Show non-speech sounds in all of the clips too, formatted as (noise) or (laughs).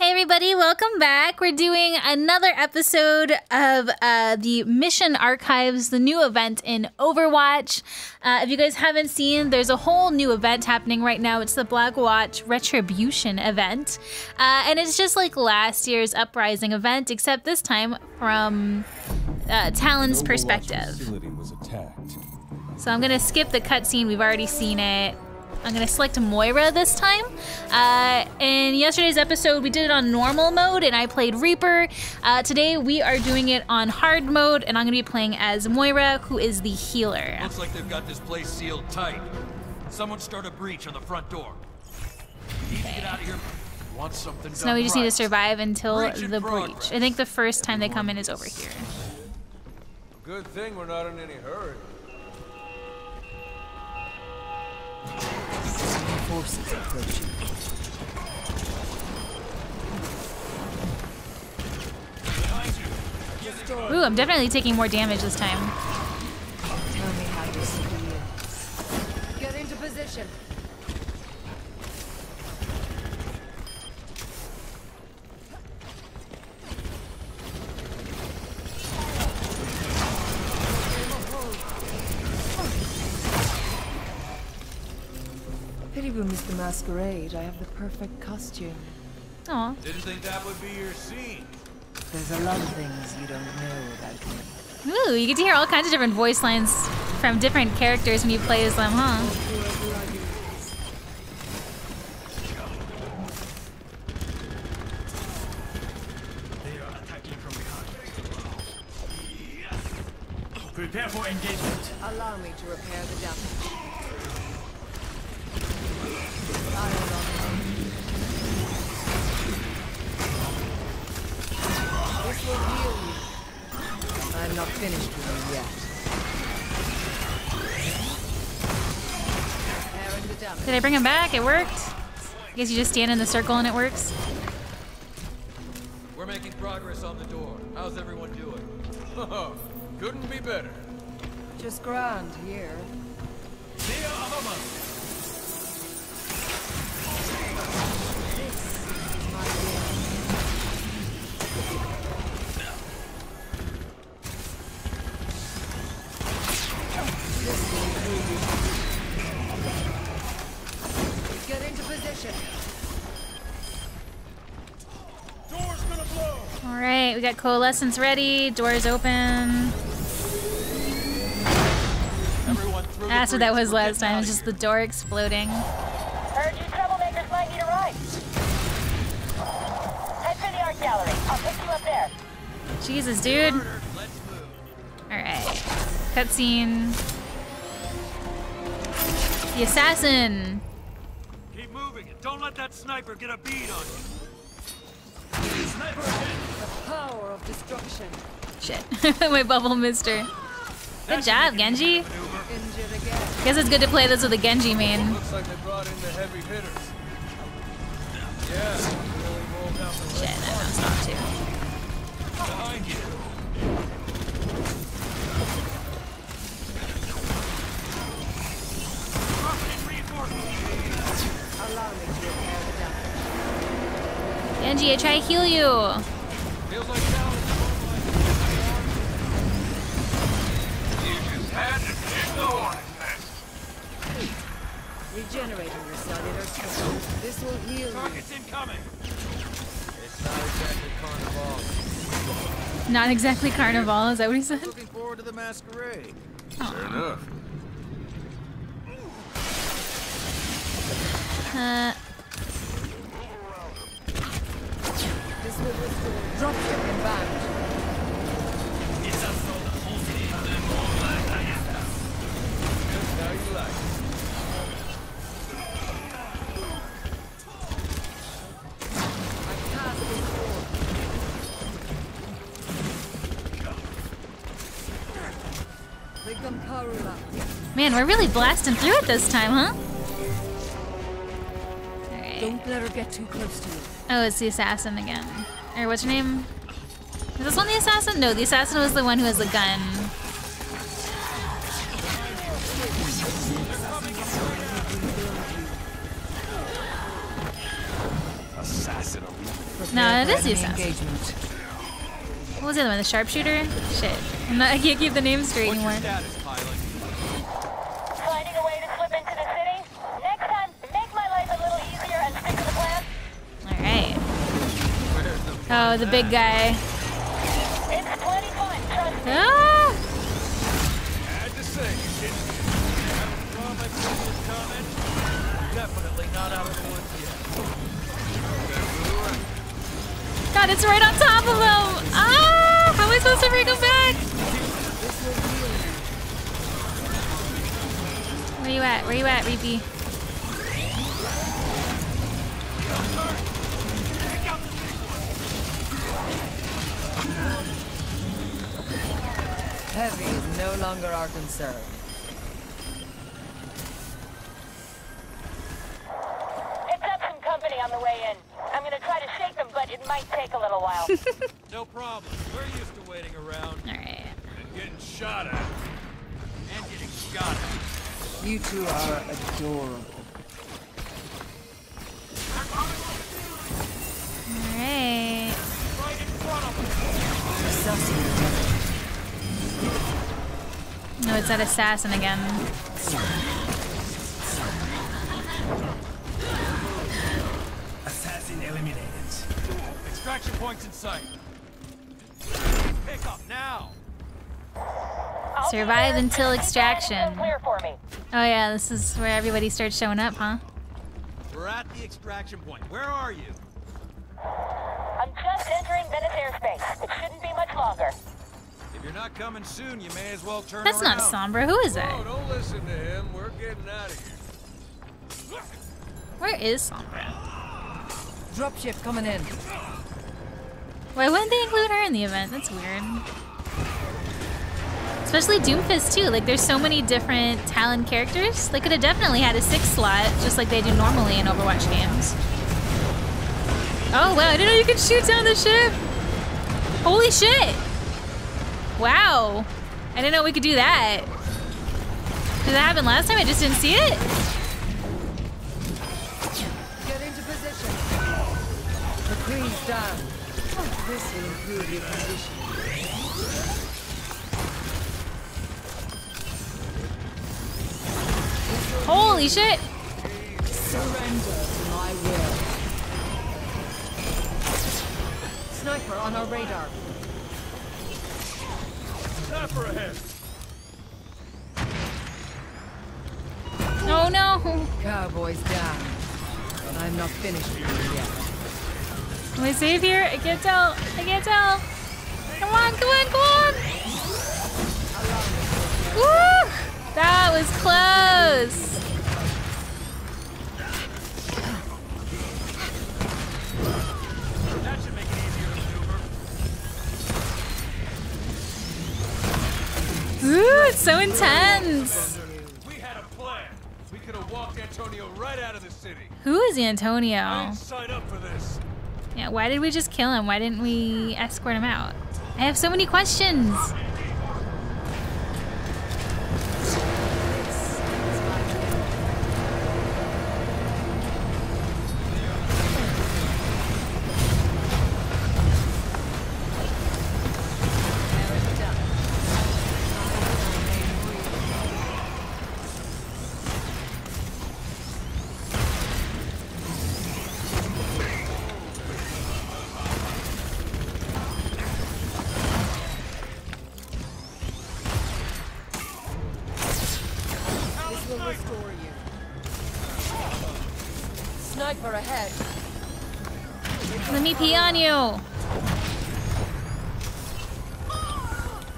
Hey everybody, welcome back. We're doing another episode of uh, the Mission Archives, the new event in Overwatch. Uh, if you guys haven't seen, there's a whole new event happening right now. It's the Black Watch Retribution event. Uh, and it's just like last year's Uprising event, except this time from uh, Talon's perspective. So I'm going to skip the cutscene, we've already seen it. I'm gonna select Moira this time. Uh, in yesterday's episode, we did it on normal mode and I played Reaper. Uh, today, we are doing it on hard mode and I'm gonna be playing as Moira, who is the healer. Looks like they've got this place sealed tight. Someone start a breach on the front door. Need to get out of here. Want something So now we just right. need to survive until Breach the breach. I think the first time they come in is over here. Good thing we're not in any hurry. Forces approaching. Ooh, I'm definitely taking more damage this time. Tell me how you see it. Get into position. Pity room the masquerade. I have the perfect costume. Aw. Didn't think that would be your scene. There's a lot of things you don't know about me. Ooh, you get to hear all kinds of different voice lines from different characters when you play as them, huh? Prepare for engagement. Allow me to repair the damage. Finished with you yet. Repairing the damage. Did I bring him back? It worked? I guess you just stand in the circle and it works. We're making progress on the door. How's everyone doing? (laughs) Couldn't be better. Just grand here. Dia Amama. My dear. We got coalescence ready. Doors open. Everyone through That's what that was last time. It was just the door exploding. Heard you troublemakers might need a ride. Head for the art gallery. I'll pick you up there. Jesus, dude. here. Let's move. All right. Cutscene. The assassin. Keep moving and don't let that sniper get a bead on you. Ahead. Power of destruction. Shit. (laughs) My bubble mister. Good job, Genji. Guess it's good to play this with a Genji main. The the Shit, that one's not too. Behind you. Dropping in reinforcements. Allow me to repair the damage. Genji, I try to heal you. Feels like Talon is Regenerating your cellular system. This will heal you. Targets incoming. It's not exactly carnival. Not exactly carnival, is that what he said? Looking forward to the masquerade. Aw. Fair enough. Uh, will restore. Drop ship inbound. Just you like. I cast this forth. The Gamparula. man, we're really blasting through it this time, huh? Don't let her get too close to you. Oh, it's the assassin again. Or what's her name? Is this one the assassin? No, the assassin was the one who has the gun. assassin. No, it is the assassin. Engagement. What was the other one? The sharpshooter? Shit. I'm not, I can't keep the names straight What's your anymore. Of the woods yet. God, it's right on top of him! Ah! How am I supposed to bring him back? Where you at? Where you at, Reapy? Heavy is no longer our concern. Picked up some company on the way in. I'm gonna try to shake them, but it might take a little while. (laughs) No problem. We're used to waiting around Alright. and getting shot at. and getting shot at? You two are adorable. Alright. Right in front of us. Assassin. No, it's that assassin again. Assassin eliminated. Extraction points in sight. Pick up now. Survive until extraction. Clear for me. Oh yeah, this is where everybody starts showing up, huh? We're at the extraction point. Where are you? I'm just entering Venice not coming soon, you may as well turn That's around. not Sombra. Who is Oh, that? don't listen to him. We're getting out of here. Where is Sombra? Dropship coming in. Why wouldn't they include her in the event? That's weird. Especially Doomfist too. Like there's so many different Talon characters. They could have definitely had a six slot, just like they do normally in Overwatch games. Oh wow, I didn't know you could shoot down the ship. Holy shit! Wow. I didn't know we could do that. Did that happen last time? I just didn't see it? Get into position. McCree's down. This will improve your position. Holy shit! Surrender to my will. Sniper on our radar. Sniper ahead. Oh no! Cowboys down. But I'm not finished with you yet. Am I safe here? I can't tell. I can't tell. Come on, come on, come on! Woo! That was close. Ooh, it's so intense. We had a plan. We could have walked Antonio right out of the city. Who is Antonio? sign up for this. Yeah, why did we just kill him? Why didn't we escort him out? I have so many questions. Sniper ahead. Let me pee on you.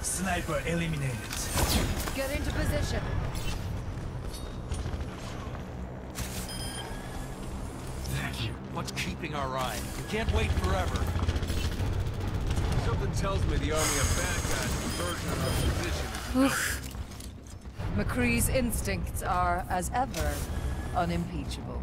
Sniper eliminated. Get into position. Thank you. What's keeping our eye? We can't wait forever. Something tells me the army of bad guys version of our position is Oof. McCree's instincts are, as ever, unimpeachable.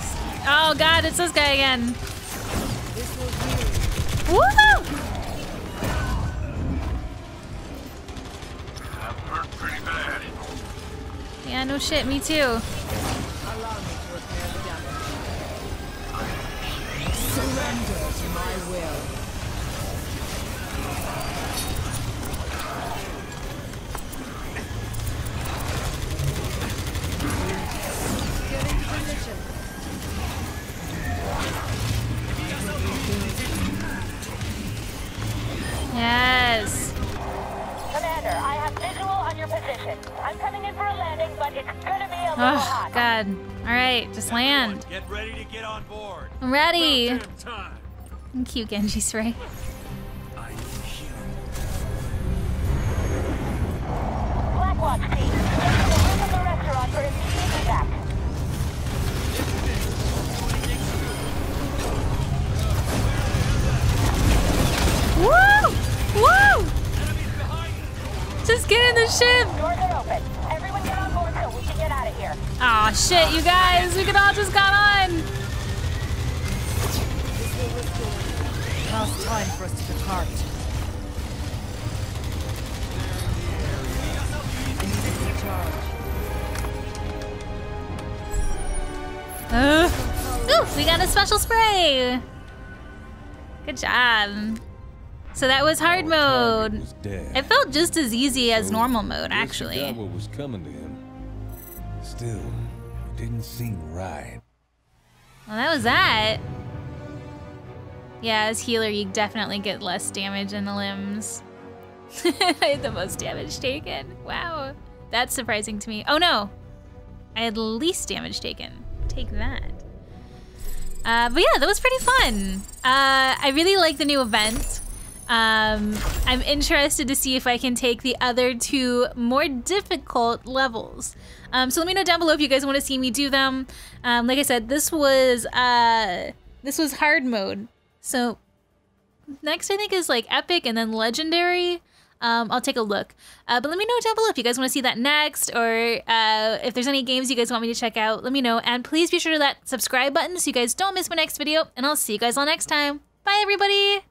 Oh god, it's this guy again. Woo! Yeah, no shit, me too. Surrender to my will. Oh hot. god. Alright, just land. Get ready to get on board. I'm ready. Damn time. Cute Genji spray. I am human. Blackwatch team, the roof of the restaurant for immediate attack. Woo! Woo! Just get in the ship. Aw, shit, you guys. We could all just got on. Now time for us to depart. I need to recharge. Uh, ooh, we got a special spray. Good job. So that was hard mode. was. It felt just as easy as So, normal mode, guess he actually. Still, it didn't seem right. Well, that was that. Yeah, as healer, you definitely get less damage in the limbs. I (laughs) had the most damage taken. Wow. That's surprising to me. Oh no! I had least damage taken. Take that. Uh, but yeah, that was pretty fun. Uh, I really like the new event. Um, I'm interested to see if I can take the other two more difficult levels. Um, so let me know down below if you guys want to see me do them. Um, like I said, this was uh, this was hard mode. So next I think is like epic and then legendary. Um, I'll take a look. Uh, but let me know down below if you guys want to see that next or uh, if there's any games you guys want me to check out. Let me know. And please be sure to that subscribe button so you guys don't miss my next video. And I'll see you guys all next time. Bye, everybody.